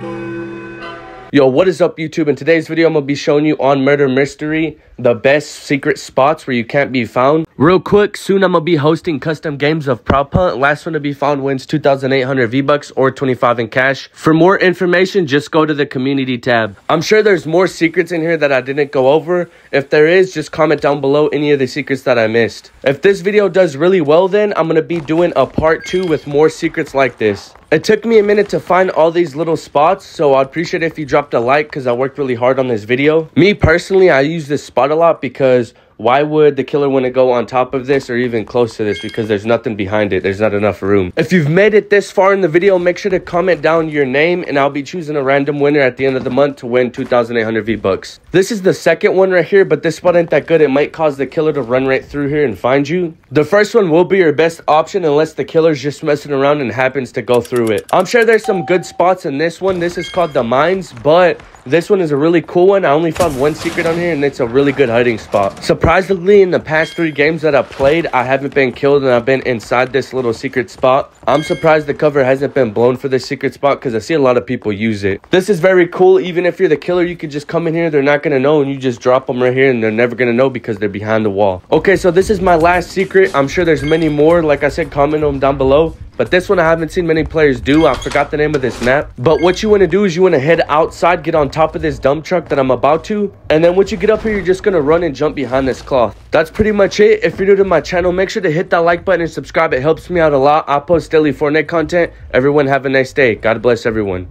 Yo, what is up YouTube? In today's video, I'm going to be showing you on Murder Mystery, the best secret spots where you can't be found. Real quick, soon I'm to be hosting custom games of Prop Hunt. Last one to be found wins 2,800 V-Bucks or 25 in cash. For more information, just go to the community tab. I'm sure there's more secrets in here that I didn't go over. If there is, just comment down below any of the secrets that I missed. If this video does really well, then I'm to be doing a part two with more secrets like this. It took me a minute to find all these little spots, so I'd appreciate if you dropped a like because I worked really hard on this video. Me personally, I use this spot a lot because why would the killer want to go on top of this or even close to this? Because there's nothing behind it. There's not enough room. If you've made it this far in the video make sure to comment down your name and i'll be choosing a random winner at the end of the month to win 2800 v bucks. This is the second one right here but this spot ain't that good. It might cause the killer to run right through here and find you. The first one will be your best option unless the killer's just messing around and happens to go through it. I'm sure there's some good spots in this one. This is called the mines but this one is a really cool one. I only found one secret on here, and it's a really good hiding spot. Surprisingly, in the past three games that I've played, I haven't been killed, and I've been inside this little secret spot. I'm surprised the cover hasn't been blown for this secret spot, because I see a lot of people use it. This is very cool. Even if you're the killer, you could just come in here. They're not going to know, and you just drop them right here, and they're never going to know because they're behind the wall. Okay, so this is my last secret. I'm sure there's many more. Like I said, comment them down below. But this one I haven't seen many players do. I forgot the name of this map. But what you want to do is you want to head outside, get on top of this dump truck that I'm about to. And then once you get up here, you're just going to run and jump behind this cloth. That's pretty much it. If you're new to my channel, make sure to hit that like button and subscribe. It helps me out a lot. I post daily Fortnite content. Everyone have a nice day. God bless everyone.